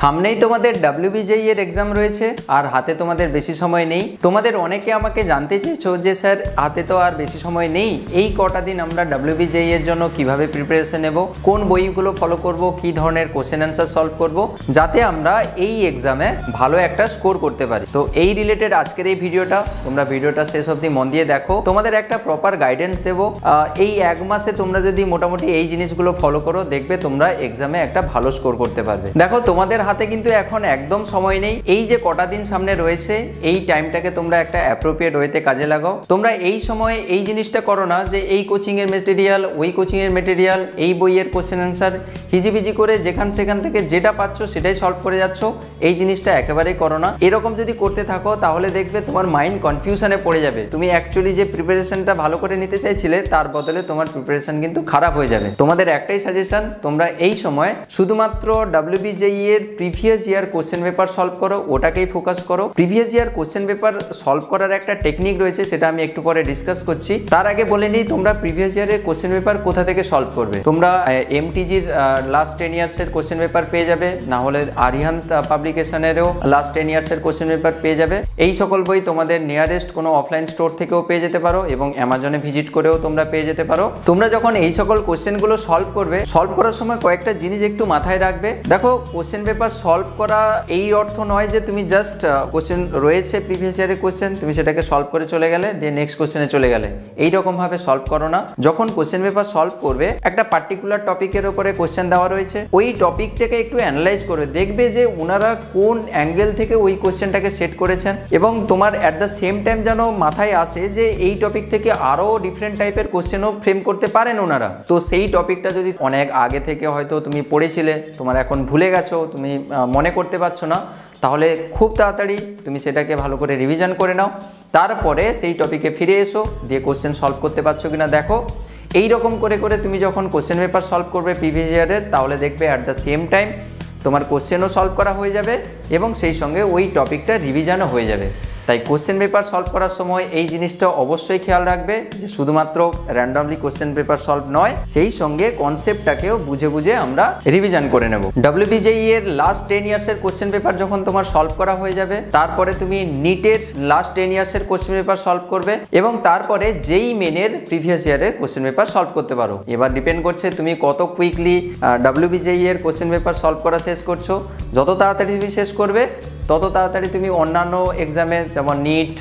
সামনেই তোমাদের ডাব্লিউবিজেই এর এক্সাম রয়েছে, আর হাতে তোমাদের বেশি সময় নেই। তোমাদের অনেকে আমাকে জানতে চেয়েছো যে, স্যার, হাতে তো আর বেশি সময় নেই। এই কটা দিন আমরা ডাব্লিউবিজেই এর জন্য কীভাবে প্রিপারেশন নেব? কোন বইগুলো ফলো করব? কি ধরনের কোশ্চেন অ্যান্সার সলভ করব? যাতে আমরা এই এক্সামে ভালো একটা স্কোর করতে পারি। তো এই রিলেটেড আজকের এই ভিডিওটা, তোমরা ভিডিওটা শেষ অবধি মন দিয়ে দেখো। তোমাদের একটা প্রপার গাইডেন্স দেবো। এই এক মাসে তোমরা যদি মোটামুটি এই জিনিসগুলো ফলো করো, দেখবে তোমরা এক্সামে একটা ভালো স্কোর করতে পারবে। দেখো, তোমাদের হাতে কিন্তু এখন একদম সময় নেই। এই যে কটা দিন সামনে রয়েছে, এই টাইমটাকে তোমরা একটা অ্যাপ্রোপ্রিয়েট ওয়েতে কাজে লাগাও। তোমরা এই সময়ে এই জিনিসটা করো না যে এই কোচিং এর মেটেরিয়াল ওই কোচিং এর মেটেরিয়াল এই বইয়ের কোশ্চেন অ্যান্সার হিজিবিজি করে যেখান সেখান থেকে যেটা পাচ্ছ সেটাই সলভ করে যাচ্ছ। এই জিনিসটা একেবারেই করো না। এরকম যদি করতে থাকো, তাহলে দেখবে তোমার মাইন্ড কনফিউশনে পড়ে যাবে। তুমি অ্যাকচুয়ালি যে প্রিপারেশনটা ভালো করে নিতে চাইছিলে, তার বদলে তোমার প্রিপারেশন কিন্তু খারাপ হয়ে যাবে। তোমাদের একটাই সাজেশন তোমরা এই সময় শুধুমাত্র ডাব্লিউবিজেই এর previous year question paper solve করো, ওটাকেই ফোকাস করো। Previous year question paper solve করার একটা টেকনিক রয়েছে, সেটা আমি একটু পরে ডিসকাস করছি। তার আগে বলে নিই তোমরা প্রিভিয়াস ইয়ারের কোশ্চেন পেপার কোথা থেকে সলভ করবে। তোমরা এমটিজির লাস্ট টেন ইয়ার্সের কোশ্চেন পেপার পেয়ে যাবে না হলে আরিহান্ত পাবলিকেশনেরও লাস্ট টেন ইয়ার্সের কোশ্চেন পেপার পেয়ে যাবে। এই সকল বই তোমাদের নিয়ারেস্ট কোনো অফলাইন স্টোর থেকেও পেয়ে যেতে পারো এবং অ্যামাজনে ভিজিট করেও তোমরা পেয়ে যেতে পারো। তোমরা যখন এই সকল কোশ্চেনগুলো সলভ করবে সলভ করার সময় কয়েকটা জিনিস একটু মাথায় রাখবে। দেখো কোশ্চেন পেপার সলভ করা এই অর্থ নয় যে তুমি জাস্ট কোশ্চেন রয়েছে প্রিভিয়াস ইয়ারের কোশ্চেন তুমি সেটাকে সলভ করে চলে গেলে দিয়ে নেক্সট কোশ্চেনে চলে গেলে। এই রকম ভাবে সলভ করো না। যখন কোশ্চেন পেপার সলভ করবে, একটা পার্টিকুলার টপিকের উপরে কোশ্চেন দেওয়া রয়েছে। ওই টপিকটাকে একটু অ্যানালাইজ করে দেখবে যে ওনারা কোন অ্যাঙ্গেল থেকে ওই কোশ্চেনটাকে সেট করেছেন এবং তোমার অ্যাট দ্য সেম টাইম যেন মাথায় আসে যে এই টপিক থেকে আরও ডিফারেন্ট টাইপের কোশ্চেনও ফ্রেম করতে পারেন ওনারা তো সেই টপিকটা যদি অনেক আগে থেকে হয়তো তুমি পড়েছিলে, তোমার এখন ভুলে গেছো, তুমি আহ, মনে করতে পারছ না তাহলে খুব তাড়াতাড়ি তুমি সেটাকে ভালো করে রিভিশন করে নাও। তারপরে সেই টপিকে ফিরে এসো দিয়ে কোশ্চেন সলভ করতে পারছ কি না দেখো। এই রকম করে করে তুমি যখন কোশ্চেন পেপার সলভ করবে প্রিভিয়াস ইয়ারের তাহলে দেখবে অ্যাট দ্য সেম টাইম তোমার কোশ্চেনও সলভ করা হয়ে যাবে এবং সেই সঙ্গে ওই টপিকটা রিভিশনও হয়ে যাবে। তাই কোশ্চেন পেপার সলভ করার সময় এই জিনিসটা অবশ্যই খেয়াল রাখবে যে শুধুমাত্র র্যান্ডমলি কোশ্চেন পেপার সলভ নয়, সেই সঙ্গে কনসেপ্টটাকেও বুঝে বুঝে আমরা রিভিশন করে নেব। ডাব্লিউবিজেই এর লাস্ট টেন ইয়ার্সের কোশ্চেন পেপার যখন তোমার সলভ করা হয়ে যাবে, তারপরে তুমি নিটের লাস্ট টেন ইয়ার্সের কোশ্চেন পেপার সলভ করবে এবং তারপরে যেই মেনের প্রিভিয়াস ইয়ারের কোশ্চেন পেপার সলভ করতে পারো। এবার ডিপেন্ড করছে তুমি কত কুইকলি ডাব্লিউবিজেই এর কোশ্চেন পেপার সলভ করা শেষ করছ। যত তাড়াতাড়ি তুমি শেষ করবে তত তাড়াতাড়ি তুমি অন্যান্য এক্সামের যেমন নিট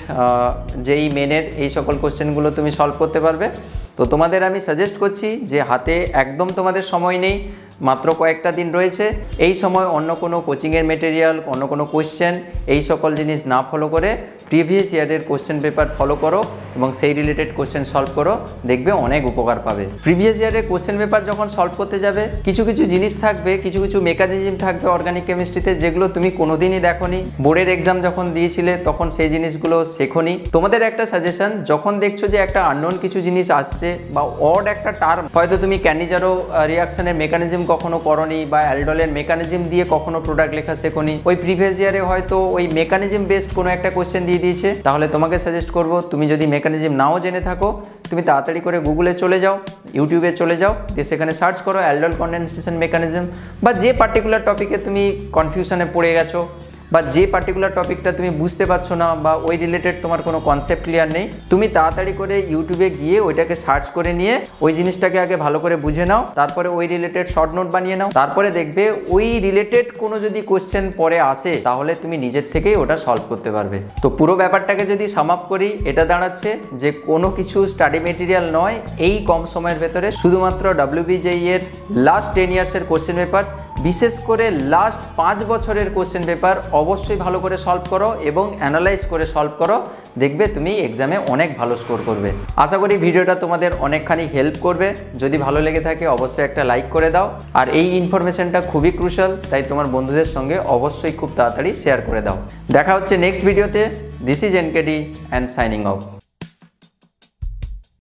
যেই মেনের এই সকল কোশ্চেনগুলো তুমি সলভ করতে পারবে। তো তোমাদের আমি সাজেস্ট করছি যে হাতে একদম তোমাদের সময় নেই। মাত্র কয়েকটা দিন রয়েছে। এই সময় অন্য কোনো কোচিংয়ের মেটেরিয়াল অন্য কোনো কোশ্চেন এই সকল জিনিস না ফলো করে প্রিভিয়াস ইয়ারের কোশ্চেন পেপার ফলো করো এবং সেই রিলেটেড কোশ্চেন সলভ করো। দেখবে অনেক উপকার পাবে। প্রিভিয়াস ইয়ারের কোশ্চেন পেপার যখন সলভ করতে যাবে, কিছু কিছু জিনিস থাকবে, কিছু কিছু মেকানিজম থাকবে অর্গানিক কেমিস্ট্রিতে যেগুলো তুমি কোনোদিনই দেখোনি। বোর্ডের এক্সাম যখন দিয়েছিলে, তখন সেই জিনিসগুলো শেখোনি। তোমাদের একটা সাজেশন যখন দেখছ যে একটা আননোন কিছু জিনিস আসছে বা অড একটা টার্ম হয়তো তুমি ক্যান্ডিজারো রিয়াকশনের মেকানিজম কখনো করনি বা অ্যালডলের মেকানিজম দিয়ে কখনো প্রোডাক্ট লেখা শেখনি। ওই প্রিভিয়াস ইয়ারে হয়তো ওই মেকানিজম বেসড কোনো একটা কোয়েশ্চেন দিয়ে দিয়েছে। তাহলে তোমাকে সাজেস্ট করব, তুমি যদি মেকানিজম নাও জেনে থাকো, তুমি তাড়াতাড়ি করে গুগলে চলে যাও ইউটিউবে চলে যাও, দিয়ে সেখানে সার্চ করো অ্যালডল কন্ডেনসেশন মেকানিজম বা যে পার্টিকুলার টপিকে তুমি কনফিউশনে পড়ে গেছো বা যে পার্টিকুলার টপিকটা তুমি বুঝতে পারছ না বা ওই রিলেটেড তোমার কোনো কনসেপ্ট ক্লিয়ার নেই, তুমি তাড়াতাড়ি করে ইউটিউবে গিয়ে ওইটাকে সার্চ করে নিয়ে ওই জিনিসটাকে আগে ভালো করে বুঝে নাও, তারপরে ওই রিলেটেড শর্ট নোট বানিয়ে নাও, তারপরে দেখবে ওই রিলেটেড কোনো যদি কোশ্চেন পরে আসে, তাহলে তুমি নিজের থেকেই ওটা সলভ করতে পারবে। তো পুরো ব্যাপারটাকে যদি সাম আপ করি, এটা দাঁড়াচ্ছে যে কোনো কিছু স্টাডি মেটেরিয়াল নয়, এই কম সময়ের ভেতরে শুধুমাত্র ডাব্লিউবিজেই এর লাস্ট টেন ইয়ার্সের কোশ্চেন পেপার বিশেষ করে লাস্ট পাঁচ বছরের কোশ্চেন পেপার অবশ্যই ভালো করে সলভ করো এবং অ্যানালাইজ করে সলভ করো। দেখবে তুমি এক্সামে অনেক ভালো স্কোর করবে। আশা করি ভিডিওটা তোমাদের অনেকখানি হেল্প করবে। যদি ভালো লেগে থাকে অবশ্যই একটা লাইক করে দাও। আর এই ইনফরমেশনটা খুবই ক্রুশাল তাই তোমার বন্ধুদের সঙ্গে অবশ্যই খুব তাড়াতাড়ি শেয়ার করে দাও। দেখা হচ্ছে নেক্সট ভিডিওতে this is NKD and signing off